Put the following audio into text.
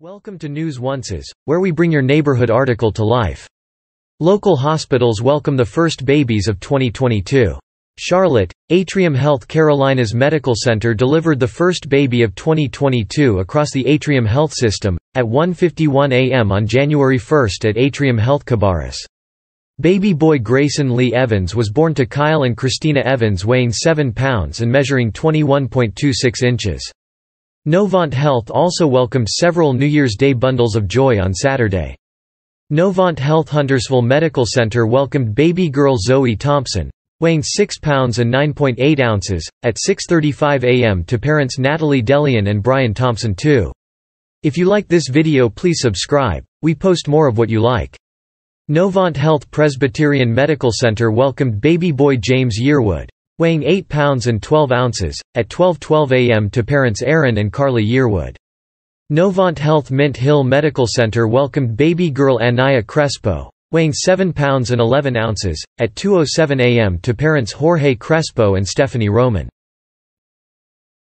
Welcome to News Onces, where we bring your neighborhood article to life. Local hospitals welcome the first babies of 2022. Charlotte, Atrium Health Carolinas Medical Center delivered the first baby of 2022 across the Atrium Health System, at 1.51 a.m. on January 1 at Atrium Health Cabarrus. Baby boy Greyson Lee Evans was born to Kyle and Christina Evans weighing 7 pounds and measuring 21.26 inches. Novant Health also welcomed several New Year's Day bundles of joy on Saturday. Novant Health Huntersville Medical Center welcomed baby girl Zoey Thompson, weighing 6 pounds and 9.8 ounces, at 6.35 a.m. to parents Natalie Deleon and Brian Thompson too. If you like this video please subscribe, we post more of what you like. Novant Health Presbyterian Medical Center welcomed baby boy James Yearwood, weighing 8 pounds and 12 ounces, at 12.12 a.m. to parents Aaron and Carly Yearwood. Novant Health Mint Hill Medical Center welcomed baby girl Anaia Crespo, weighing 7 pounds and 11 ounces, at 2.07 a.m. to parents Jorge Crespo and Stephanie Roman.